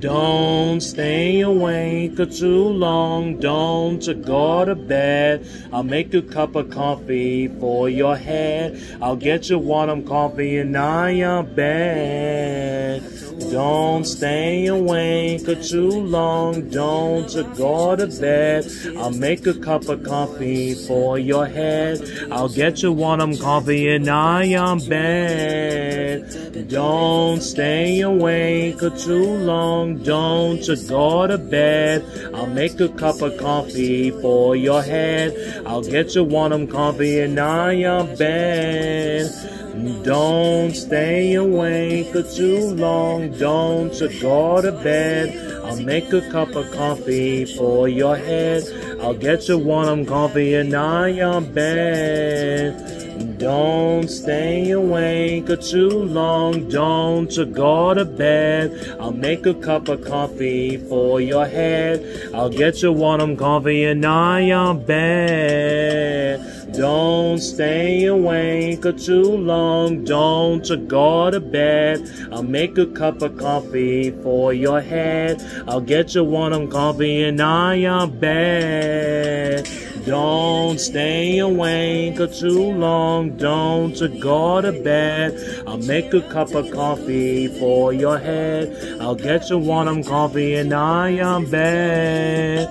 Don't stay awake too long. Don't go to bed. I'll make a cup of coffee for your head. I'll get you warm coffee in your bed. Don't stay awake too long. Don't go to bed. I'll make a cup of coffee for your head. I'll get you warm coffee in your bed. Don't stay awake for too long. Don't go to bed. I'll make a cup of coffee for your head. I'll get you warm coffee in your bed. Don't stay awake for too long. Don't go to bed. I'll make a cup of coffee for your head. I'll get you warm coffee in your bed. Don't stay awake too long. Don't go to bed. I'll make a cup of coffee for your head. I'll get you warm coffee in your bed. Don't stay awake too long. Don't go to bed. I'll make a cup of coffee for your head. I'll get you warm coffee in your bed. Don't stay awake too long. Don't go to bed. I'll make a cup of coffee for your head. I'll get you warm coffee and I am bed.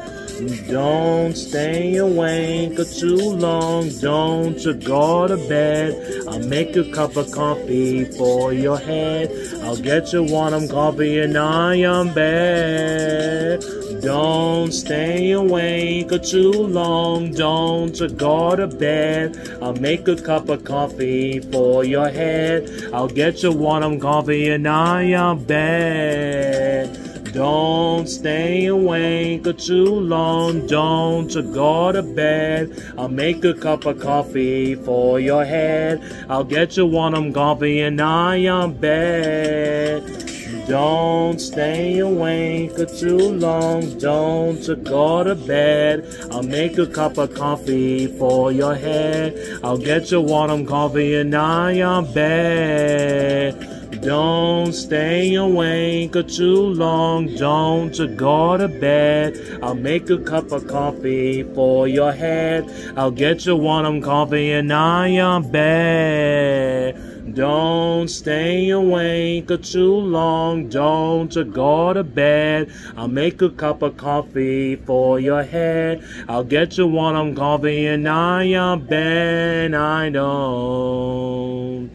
Don't stay awake too long. Don't go to bed. I'll make a cup of coffee for your head. I'll get you warm coffee and I am bed. Don't stay awake too long. Don't go to bed. I'll make a cup of coffee for your head. I'll get you warm coffee and I your bed. Don't stay awake too long. Don't go to bed. I'll make a cup of coffee for your head. I'll get you warm coffee and I your bed. Don't stay awake for too long. Don't go to bed. I'll make a cup of coffee for your head. I'll get you warm coffee and in your bed. Don't stay awake too long. Don't go to bed. I'll make a cup of coffee for your head. I'll get you warm coffee and in your bed. Don't stay awake too long. Don't go to bed. I'll make a cup of coffee for your head. I'll get you warm coffee and I am bed. I don't.